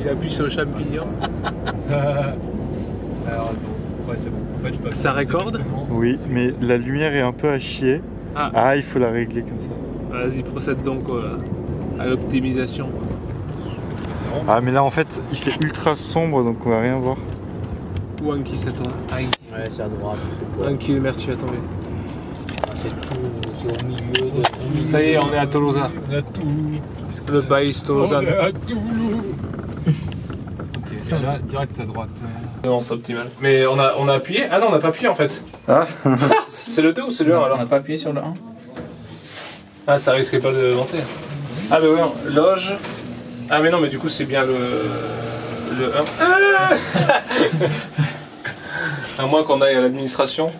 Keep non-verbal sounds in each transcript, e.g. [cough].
Il appuie sur le champignon. [laughs] Alors attends, ouais c'est bon. En fait, je peux Ça directement. Oui, mais la lumière est un peu à chier. Ah. Ah, il faut la régler comme ça. Vas-y, procède donc euh, à l'optimisation. C'est vraiment Ah, mais là en fait, il fait ultra sombre donc on va rien voir. Où un qui Aïe. Ouais, c'est à droite. Un kilomètre, tu vas tomber. C'est tout, c'est au milieu de. Ça y est, on est à Tolosa. On a tout. Le baïs Tolosa. à Toulouse. Ok, et là, direct à droite. Non, c'est optimal. Mais on a, on a appuyé Ah non, on n'a pas appuyé en fait. Ah [laughs] C'est le 2 ou c'est le 1 On alors n'a pas appuyé sur le 1 Ah, ça risquait pas de monter. Ah, mais ouais, loge. Ah, mais non, mais du coup, c'est bien le. le 1. [laughs] à moins qu'on aille à l'administration.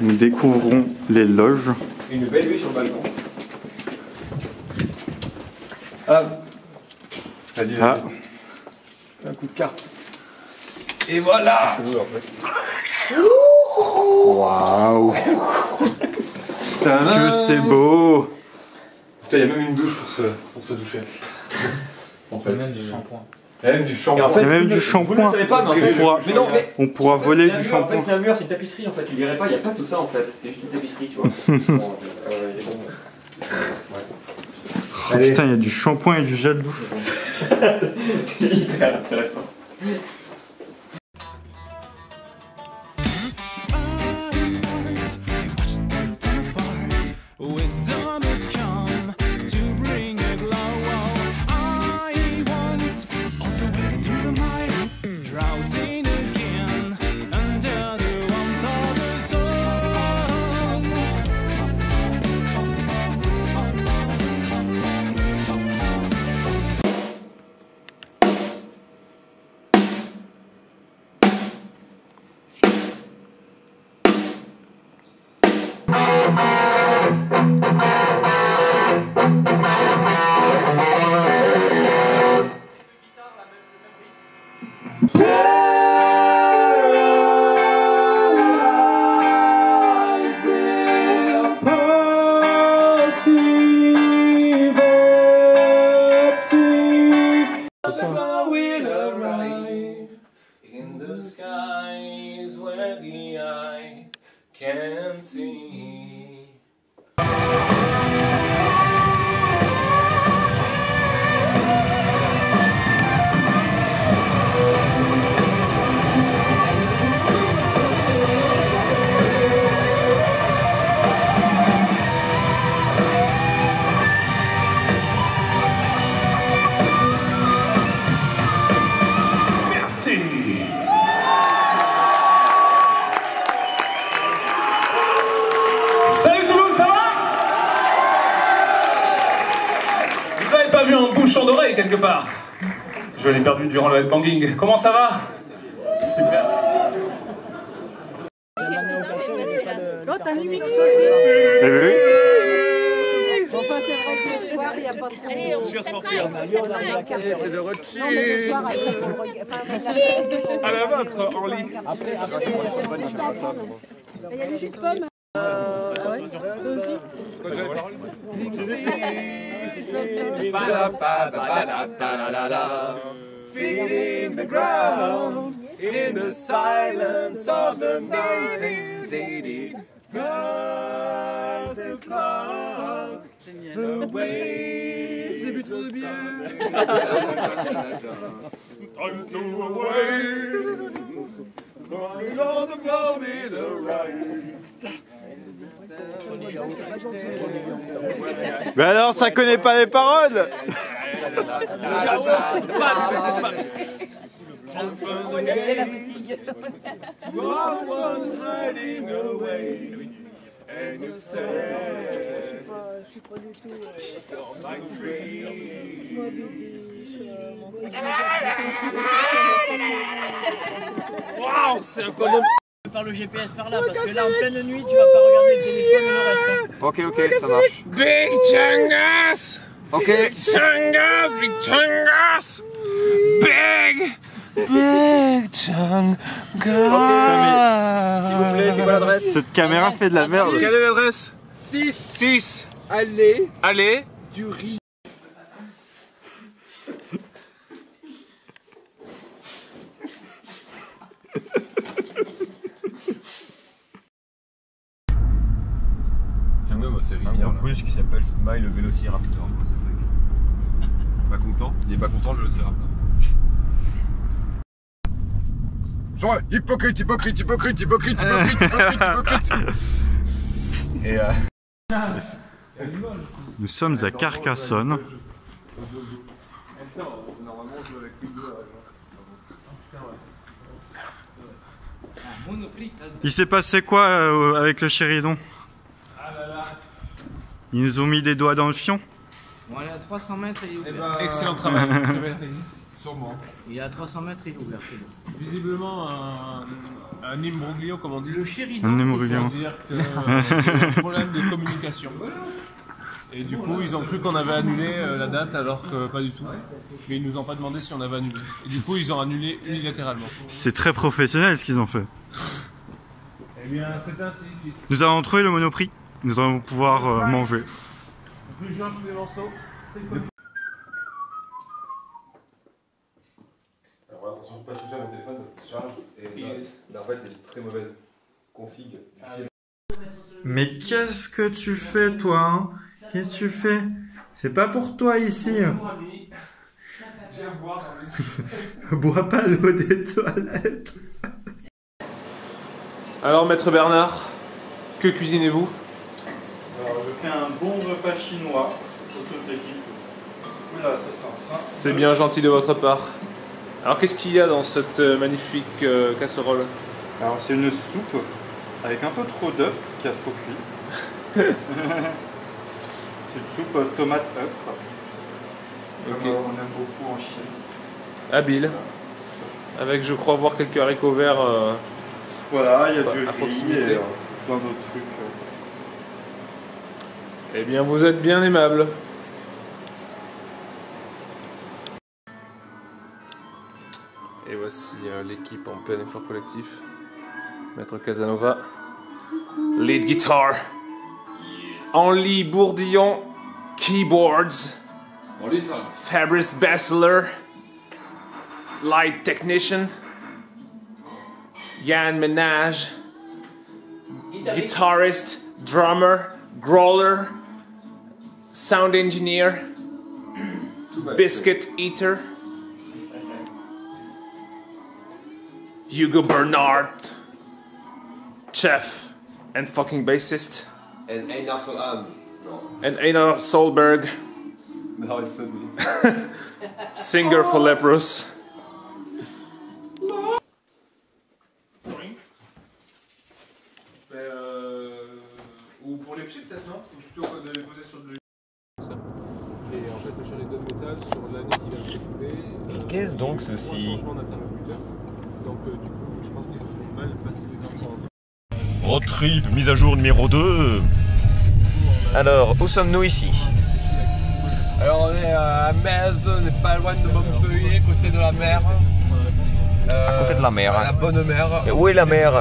Nous découvrons les loges. Une belle vue sur le balcon. Ah. Vas-y, Ah, vas-y. Un coup de carte. Et voilà waouh Que c'est beau Putain, il y a même une douche pour se, pour se doucher. En fait. Même du shampoing. Il y a même du shampoing. Il y a même du Vous ne shampoing. le savez pas, mais en On fait. pourra- Mais non, mais. On pourra voler du mur, En fait, shampoing. c'est un mur, c'est une tapisserie en fait. Tu dirais pas, il n'y a pas tout ça en fait. C'est juste une tapisserie, tu vois. [laughs] Bon, euh, il est bon. Oh, putain, il y a du shampoing et du gel douche. [laughs] C'est hyper intéressant. Skies where the eye can see. Quelque part Je l'ai perdu durant le headbanging. Comment ça va? Super. L'autre a une société. Eh oui. Enfin, c'est vrai que le soir, il n'y a pas trop. Allez, on Cheers for C'est fears. le Non, mais le soir, après, pour le regard- enfin, après, la- À la vôtre, en lit. Il y a des jus de pommes. Feeling the ground in the silence of the night. Drive the clock away. J'ai bu trop de bière. Time to away. Running on the with the right. Mais alors, ça connaît pas les paroles. C'est c'est un peu par le GPS par là, oh, parce que là en pleine nuit, tu vas pas regarder le téléphone et le reste. Hein. Ok, ok, oh, ça marche. Big Changas! Ok. Big Changas! Big Changas! Big! Big Changas! S'il vous plaît, c'est quoi l'adresse? Cette caméra fait de la merde. Quelle est l'adresse? 6. 6. Allez. Allez. Du riz. [laughs] c'est Un Rivière. là. russe qui s'appelle Smile Velociraptor. what the fuck. Pas content? Il est pas content le Velociraptor. Genre, hypocrite, hypocrite, hypocrite, hypocrite, hypocrite, hypocrite, hypocrite. [laughs] Et euh, Nous sommes à Carcassonne. Il s'est passé quoi euh, avec le chéridon? Ils nous ont mis des doigts dans le fion Bon, allez, à 300 mètres, il est ouvert. Excellent travail. [laughs] Très belle. Sûrement. Il est à 300 mètres, il est ouvert, c'est bon. Visiblement un, un imbroglio, comme on dit. Le chéridon, Un imbroglio. Pour dire qu'il y a un problème de communication. Et du coup, ils ont cru qu'on avait annulé euh, la date alors que pas du tout. Mais ils nous ont pas demandé si on avait annulé. Et du coup, ils ont annulé unilatéralement. C'est très professionnel ce qu'ils ont fait. Eh bien, c'est ainsi. Nous avons trouvé le monoprix. Nous allons pouvoir euh, manger. Alors voilà, faut surtout pas toucher à mon téléphone parce qu'il charge. Et là, là, en fait, c'est une très mauvaise config du fil. Mais qu'est-ce que tu fais toi hein? Qu'est-ce que tu fais? C'est pas pour toi ici. [laughs] Bois pas l'eau des toilettes. Alors, maître Bernard, que cuisinez-vous? Un bon repas chinois pour toute l'équipe. Oula, ça sent. C'est bien gentil de votre part. Alors, qu'est-ce qu'il y a dans cette euh, magnifique euh, casserole? Alors c'est une soupe avec un peu trop d'œuf qui a trop cuit. [laughs] c'est une soupe euh, tomate œuf. Ok. Comme, euh, on aime beaucoup en Chine. Habile. Avec, je crois, voir quelques haricots verts. euh, Voilà, il y a du riz et euh, plein d'autres trucs. Eh bien, vous êtes bien aimable. Et voici euh, l'équipe en plein effort collectif. Maître Casanova. Lead guitar. Henri Bourdillon. Keyboards. Fabrice Bessler. Light technician. Yann Menage. Guitarist, drummer, growler, sound engineer, biscuit eater. Hugo Bernard, chef and fucking bassist, And Einar Solheim. Um, non. and Einar Solberg, [laughs] No, it's singer for Leprous. Entre Road trip, mise à jour numéro 2. Alors, où sommes-nous ici? Alors on est à Metz, on n'est pas loin de Montpellier, côté de la mer. À côté de la mer. La bonne mer. Et où est la mer?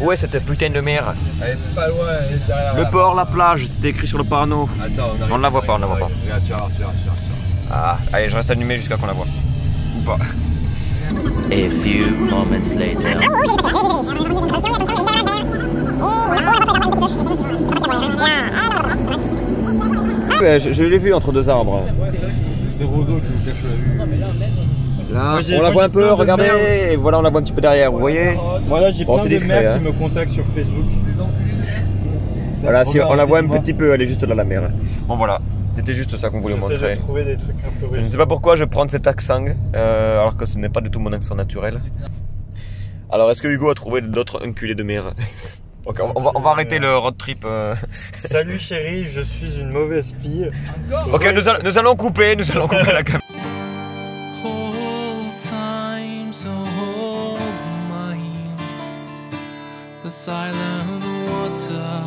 Où est cette putain de mer? Elle est pas loin, elle est derrière Le la- port, la plage, c'était écrit sur le panneau. Attends, on, arrive, On ne la voit pas, on ne la voit pas. Regarde, tu vas voir, tu vas voir, tu vas voir, tu vas voir. Ah, allez, je reste allumé jusqu'à qu'on la voit. Ou pas. A few moments later. [laughs] je, je l'ai vu entre deux arbres. C'est Roseau qui nous cache la vue. Là, on la moi, voit un peu, regardez, et voilà, on la voit un petit peu derrière, vous voyez Voilà, j'ai Bon, plein de hein. qui me contactent sur Facebook. Voilà, si on la voit un petit peu, elle est juste là, la mer. Bon, voilà, c'était juste ça qu'on voulait montrer. de trouver des trucs un peu Je ne sais pas pourquoi je prends cet accent, euh, alors que ce n'est pas du tout mon accent naturel. Alors, est-ce que Hugo a trouvé d'autres enculés de mer? [laughs] Ok, on, va, on va arrêter le road trip. euh. [laughs] Salut chérie, je suis une mauvaise fille. Ok, nous, allons- nous allons couper, nous allons couper la caméra. [laughs] The silent water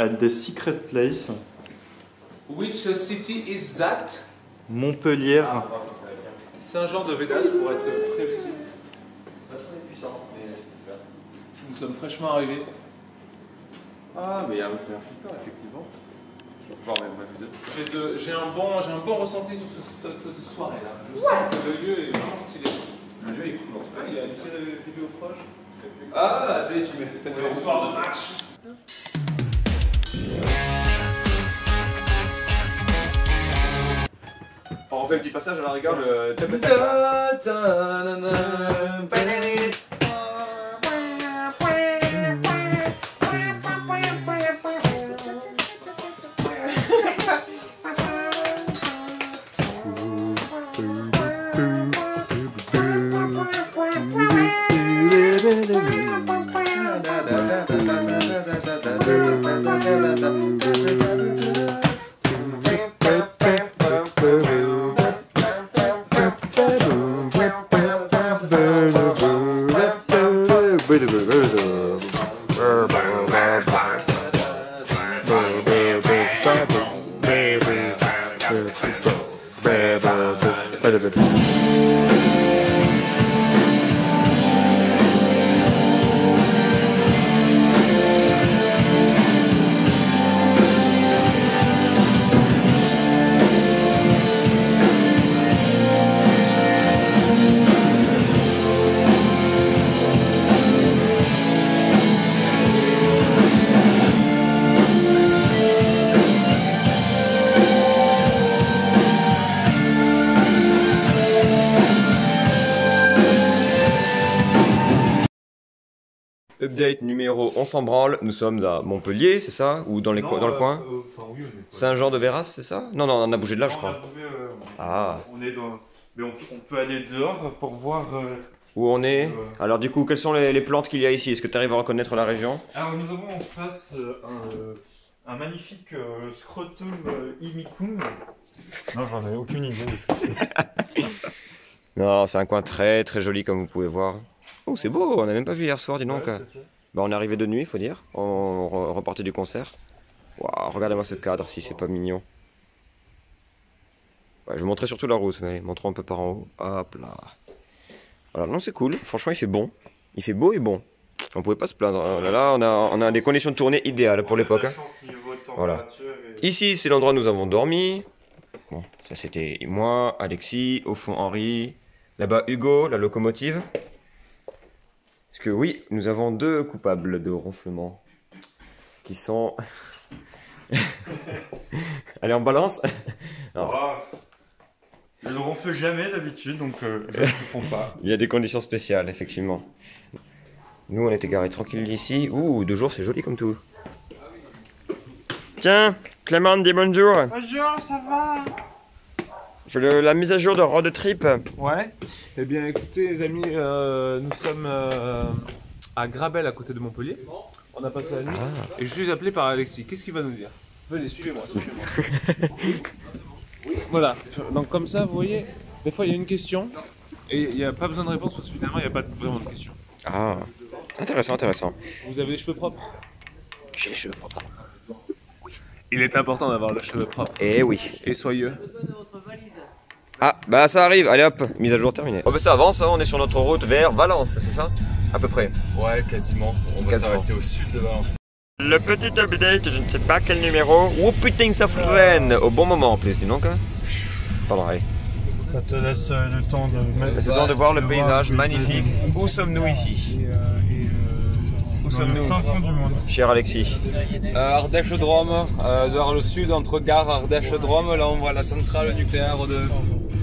at the secret place. Which city is that? Montpellier. C'est un genre de Vegas pour être très. C'est pas très puissant, mais Nous sommes fraîchement arrivés. Ah, mais c'est un flipper, effectivement. J'ai un, bon, j'ai un bon ressenti sur ce- cette, cette soirée-là. Je sens que le lieu est vraiment stylé. Le lieu est cool en tout cas. Il y a une petite vidéo proche. Ah, ça y est, tu mis Le soir de match. On refait le petit passage à la rigueur, le. Update numéro on s'en branle, nous sommes à Montpellier, c'est ça? Ou dans, les co- dans le coin? C'est un genre de Véras, c'est ça? Non, non, on a bougé de là, je crois. Ah. On est dans. Mais on, on peut aller dehors pour voir. euh, Où on est? Alors du coup, quelles sont les, les plantes qu'il y a ici? Est-ce que tu arrives à reconnaître la région? Alors nous avons en face euh, un, euh, un magnifique euh, scrotum euh, imicum. Non, j'en ai aucune idée. [laughs] Non, c'est un coin très très joli comme vous pouvez voir. Oh, c'est beau, on n'a même pas vu hier soir, dis donc. Ouais. Bah, on est arrivé de nuit, faut dire. On re- repartait du concert. Waouh, regardez-moi ce cadre, si c'est pas mignon. Ouais, je montrais surtout la route, mais montrons un peu par en haut. Hop là. Voilà, non, c'est cool. Franchement, il fait bon. Il fait beau et bon. On pouvait pas se plaindre. hein. Là, là, on a, on a des conditions de tournée idéales pour l'époque. hein. Voilà. Ici, c'est l'endroit où nous avons dormi. Bon, ça c'était moi, Alexis, au fond Henri, là-bas Hugo, la locomotive. Parce que oui, nous avons deux coupables de ronflement qui sont. [laughs] Allez, on balance Non. Ah, je ne ronfle jamais d'habitude, donc euh, je ne réponds pas. [laughs] Il y a des conditions spéciales, effectivement. Nous, on était garés tranquilles ici. Ouh, deux jours, c'est joli comme tout. Tiens, Clément, dis bonjour. Bonjour, ça va? Je le- la mise à jour de Road Trip. Ouais. Eh bien, écoutez, les amis, euh, nous sommes euh, à Grabel, à côté de Montpellier. On a passé la nuit. Et je suis appelé par Alexis. Qu'est-ce qu'il va nous dire? Venez, suivez-moi, suivez-moi. [laughs] voilà. Donc, comme ça, vous voyez, des fois, il y a une question. Et il n'y a pas besoin de réponse parce que finalement, il n'y a pas vraiment de question. Ah, intéressant, intéressant. Vous avez les cheveux propres? J'ai les cheveux propres. Il est important d'avoir le cheveu propre. Eh oui. Et soyeux. Ah, bah ça arrive, allez hop, mise à jour terminée. Oh bah ça avance, hein, on est sur notre route vers Valence, c'est ça? À peu près. Ouais, quasiment. On va s'arrêter au sud de Valence. Le petit update, je ne sais pas quel numéro. Oh putain, ça freine Au bon moment en plus, dis donc. Hein. Pardon, allez. Ça te laisse euh, le temps de mettre. C'est le temps de voir le paysage magnifique. Où sommes-nous ici? Où Dans le sommes-nous? fin fond du monde. Cher Alexis. Euh, Ardèche-Drôme, euh, vers le sud, entre gare Ardèche-Drôme, là on voit la centrale nucléaire de.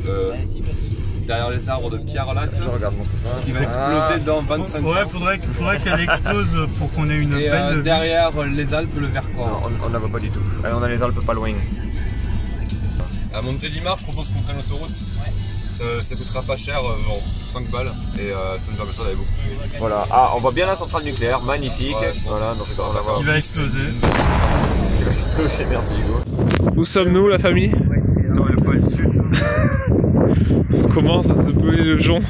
Euh, derrière les arbres de Pierre Latte, Je regarde mon copain. qui va exploser dans 25 ans. Ouais, faudrait, faudrait qu'elle explose pour qu'on ait une Et belle euh, derrière les Alpes, le Non, Vercors. on, on la voit pas du tout. Allez, on a les Alpes pas loin. À Montélimar, je propose qu'on prenne l'autoroute. Ça, ça coûtera pas cher, euh, genre 5 balles, et euh, ça nous permettra d'aller beaucoup plus vite. Voilà. Ah, on voit bien la centrale nucléaire, magnifique. Ouais, voilà, donc on la voit. Qui va exploser. Qui va exploser, merci Hugo. Où sommes-nous, la famille? Pôle sud. On commence à se peler le jonc,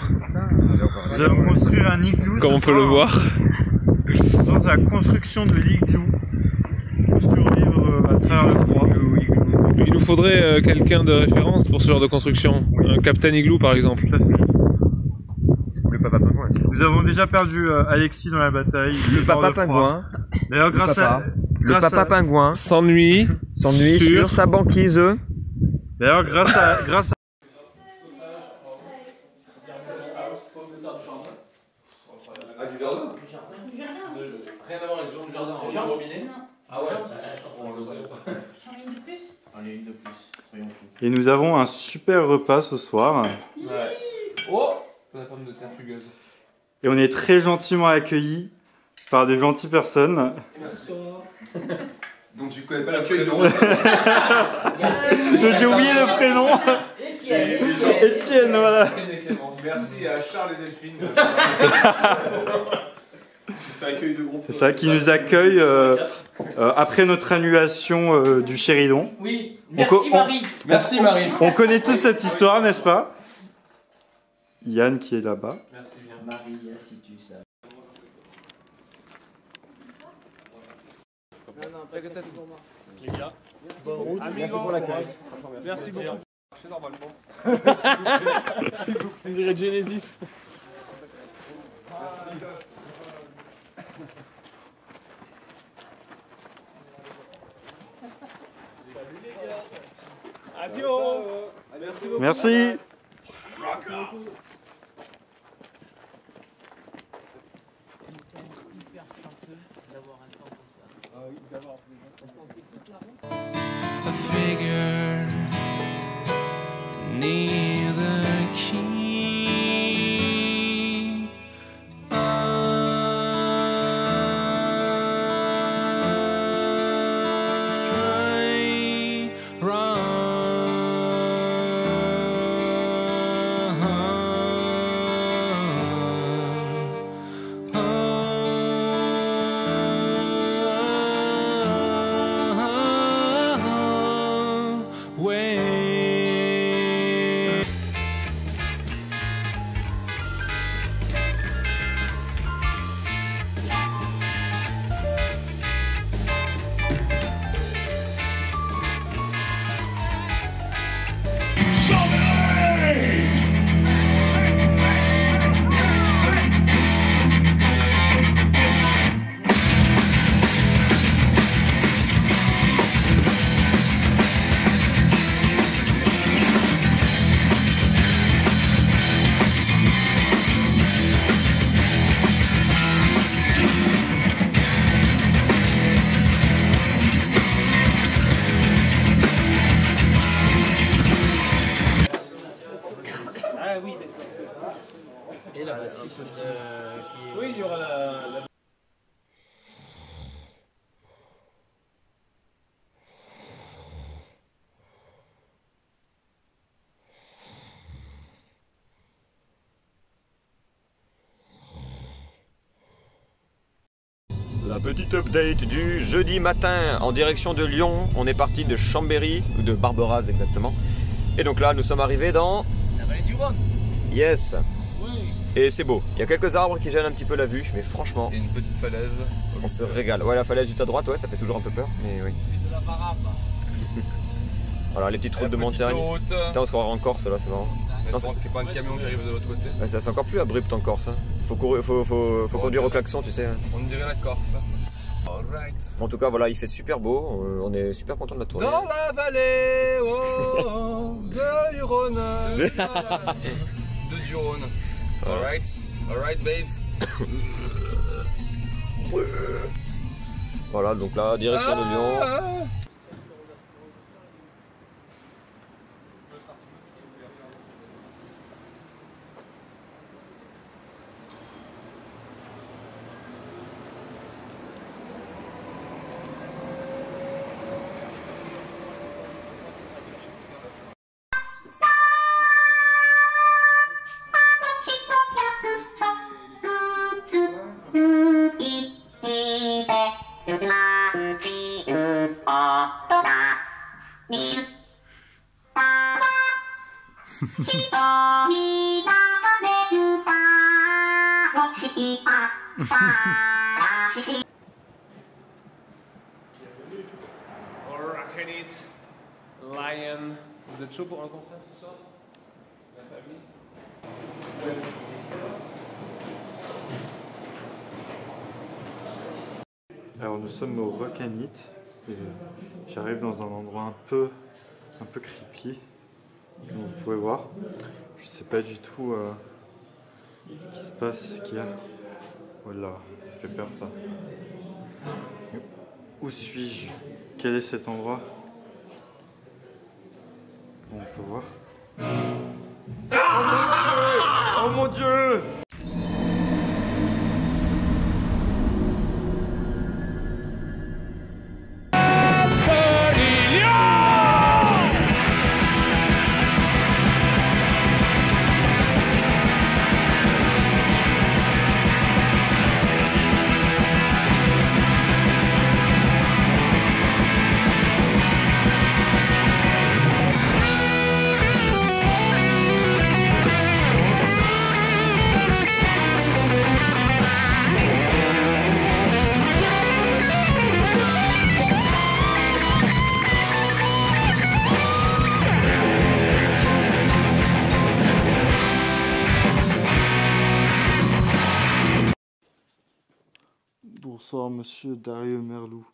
Nous avons construit un igloo. comme on peut le voir. Dans la construction de l'igloo. Pour survivre euh, à travers le froid. il nous faudrait euh, quelqu'un de référence pour ce genre de construction. Un Captain Igloo par exemple. Le papa pingouin, Nous avons déjà perdu euh, Alexis dans la bataille. Le papa pingouin. D'ailleurs, Le grâce papa. à. Le grâce papa à- pingouin S'ennuie. s'ennuie sur- sur sa banquise. D'ailleurs, grâce à, grâce à Ah, du jardin? Rien à voir avec le du jardin. En robinet Ah ouais On le sait pas. [laughs] Allez, une de plus. Soyons fous. Et nous avons un super repas ce soir. Ouais. Oh La pomme de terre fugueuse. Et on est très gentiment accueillis par des gentilles personnes. Merci. [laughs] Donc tu connais pas la prénom dont j'ai oublié le prénom. [laughs] Étienne. Étienne, voilà. Étienne et Clémence. Merci à Charles et Delphine. [laughs] de. C'est ça qui nous accueille euh, euh, après notre annulation euh, du Chéridon. Oui, On merci co- on- Marie. Merci Marie. On connaît tous cette histoire, n'est-ce pas? Yann qui est là-bas. Merci bien. Marie, si tu sais. Les gars, bonne route. Merci. Merci beaucoup. On dirait Genesis. Salut les gars. Adios. Merci beaucoup. Merci. a La petite update du jeudi matin en direction de Lyon. On est parti de Chambéry, ou de Barberaz exactement. Et donc là, nous sommes arrivés dans. La vallée du Rhône. Yes Oui. Et c'est beau. Il y a quelques arbres qui gênent un petit peu la vue, mais franchement, Et une petite falaise. on se régale. Ouais, la falaise juste à droite, ouais, ça fait toujours un peu peur, mais oui. de la barabe. [laughs] Voilà, les petites routes La de petite montagne. route. Putain, on se croirait en Corse là, c'est marrant. Non, ait pas un camion qui arrive de l'autre côté. Ouais, ça, c'est encore plus abrupt en Corse. hein. Faut, courir, faut, faut, faut On conduire au klaxon, tu sais. hein. On dirait la Corse. Alright. En tout cas, voilà, il fait super beau. euh, On est super content de la tournée. Dans la vallée oh, [laughs] de Rhône. [laughs] de Rhône. Alright. Alright, babes. Voilà, donc là, direction de Lyon. Credit, Lion. Vous êtes chaud pour un concert ce soir? La famille? Alors nous sommes au Rock'n'Eat euh, j'arrive dans un endroit un peu, un peu creepy, comme vous pouvez voir. Je sais pas du tout euh, ce qui se passe, ce qu'il y a. Oh voilà, ça fait peur ça. Où suis-je? Quel est cet endroit? On peut voir. Oh mon dieu! Bonsoir monsieur Dario Merlou.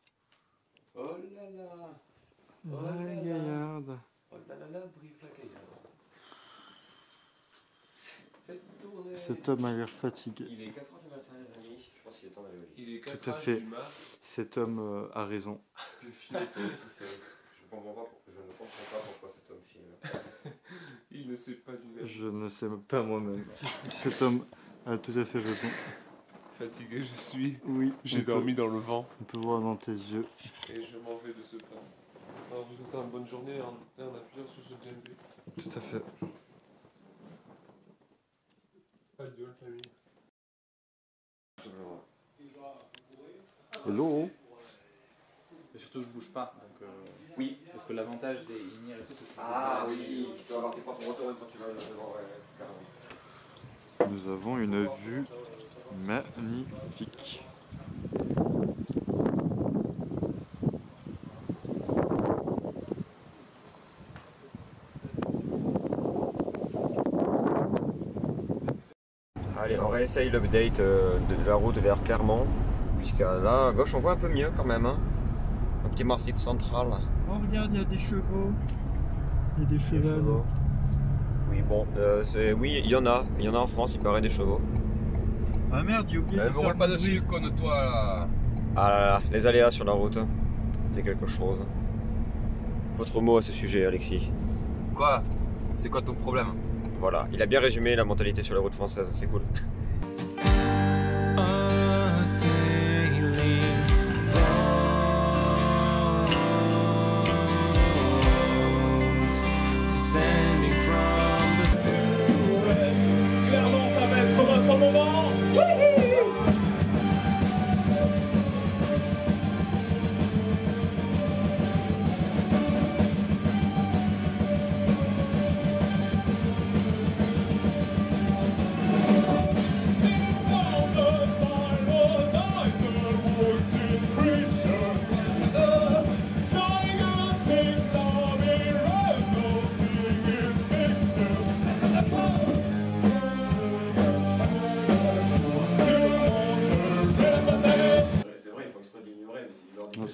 Oh là là Oh La là là. gaillarde. Oh là là là, brive la gaillarde. Cet homme a l'air fatigué. Il est 4h du matin les amis, je pense qu'il est temps d'aller au lit. Il est 4 Tout à heures fait. Cet homme euh, a raison. Le film fait aussi, [laughs] je, comprends pas, pour- je ne comprends pas pourquoi cet homme filme. [laughs] Il ne sait pas lui-même. Je ne sais pas moi-même. Cet homme a tout à fait raison. Fatigué je suis. Oui, J'ai peut- dormi dans le vent. On peut voir dans tes yeux. Et je m'en vais de ce plan. Alors vous souhaitez une bonne journée en, en appuyant sur ce djembé. Tout à fait. Adieu la famille. Hello Et surtout, je bouge pas. Donc, euh, Oui. Parce que l'avantage des Inir et tout, c'est que Ah oui, tu dois avoir tes propres retours quand tu vas devant, ouais, carrément. Nous avons une vue magnifique. Allez, on réessaye l'update euh, de la route vers Clermont. Puisque là, à gauche, on voit un peu mieux quand même. hein. Un petit massif central. Oh regarde, il y a des chevaux. Il y a des Des chevaux. Oui, bon, euh, c'est- oui, il y en a. Il y en a en France, il paraît des chevaux. Ah merde, j'ai oublié Eh, de me faire roule pas le dessus, conne toi là Ah là là, les aléas sur la route, c'est quelque chose. Votre mot à ce sujet, Alexis Quoi? C'est quoi ton problème? Voilà, il a bien résumé la mentalité sur la route française, c'est cool.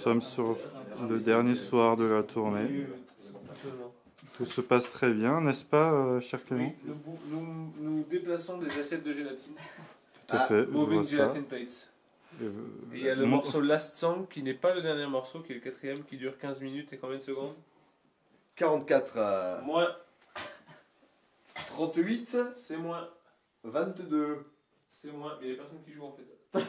Sommes sur le dernier soir de la tournée. Tout se passe très bien, n'est-ce pas, euh, cher Clément Oui, nous, nous, nous déplaçons des assiettes de gélatine. Tout à fait, Moving vois ça. Gelatin Plates. Et, euh, Et il y a le mon- morceau Last Song qui n'est pas le dernier morceau, qui est le quatrième, qui dure 15 minutes et combien de secondes 44, euh, Moins, 38, c'est moins, 22. c'est moins, mais il y a personne qui joue en fait. [laughs]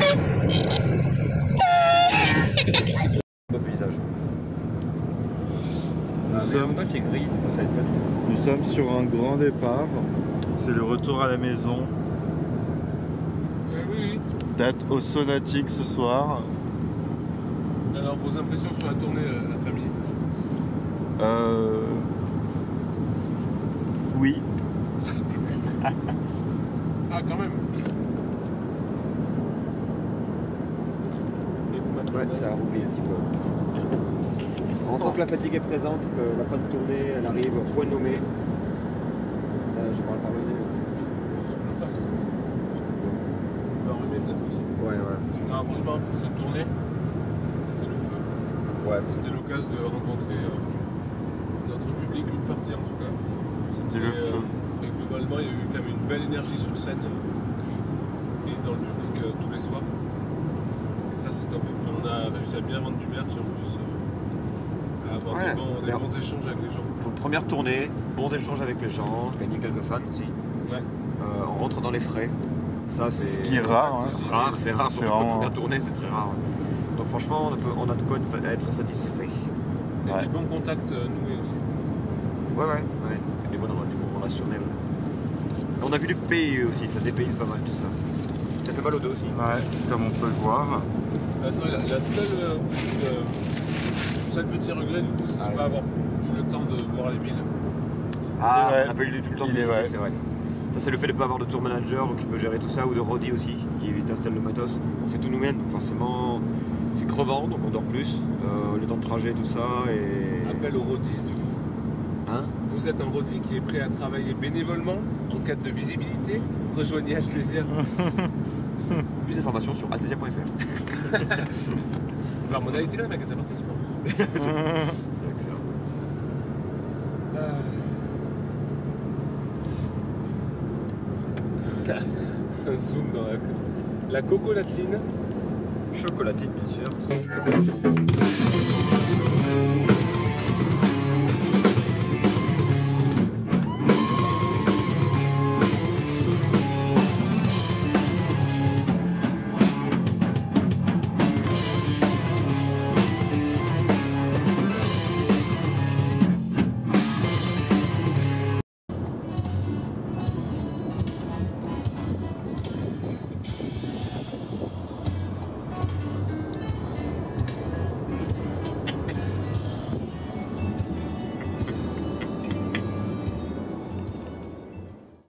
sommes, il fait gris, c'est pas ça, pas nous sommes sur un grand départ. C'est le retour à la maison. Oui, oui. Date au Sonatique ce soir. Alors, vos impressions sur la tournée, euh, la famille? Euh... Oui. [laughs] Ah, quand même. Et vous, Matt Ouais, ça a oublié un petit peu. On sent que la fatigue est présente, que la fin de tournée, elle arrive au point nommé. Euh, je parle par le nez. On va enrhumer peut-être aussi. Ouais, ouais. Non, franchement, pour cette tournée, c'était le feu. Ouais. C'était l'occasion de rencontrer euh, notre public, une partie en tout cas. C'était le euh, feu. et globalement, il y a eu quand même une belle énergie sur scène euh, et dans le public euh, tous les soirs. Et ça, c'est top. On a réussi à bien vendre du merch en plus. À avoir Ouais, des, bons, des mais- bons échanges avec les gens. Pour une première tournée, bons échanges avec les gens, gagner quelques fans aussi. Ouais. Euh, on rentre dans les frais. Ça, c'est Ce qui est rare. hein. C'est rare, c'est rare. Surtout pour une première tournée, c'est très rare. Donc franchement, on a, on a de quoi être satisfait. Et Ouais. des bons contacts euh, noués aussi. Ouais, ouais, ouais. Et des bonnes des bons relationnels. On a vu les pays aussi, ça dépayse pas mal tout ça. Ça fait mal au dos aussi. Ouais, comme on peut le voir. Ah, c'est vrai, la, la seule, euh, euh, seul petit regret du coup, c'est de Ah ne ouais. pas avoir eu le temps de voir les villes. Ah, vrai. on n'a pas eu du tout le temps de Il est visiter, vrai. c'est vrai. Ça, c'est le fait de ne pas avoir de tour manager qui peut gérer tout ça, ou de Roddy aussi, qui t'installe le matos. On fait tout nous-mêmes, donc forcément, c'est crevant, donc on dort plus. Euh, le temps de trajet, tout ça, et. Appel aux rodistes du coup. Hein? Vous êtes un rodi qui est prêt à travailler bénévolement en cas de visibilité. Rejoignez Altésia. [laughs] Plus d'informations sur altesia.fr. [laughs] Alors, modalité là, magasin participant. [laughs] Excellent. Un zoom dans la, la cocolatine. Chocolatine, bien sûr.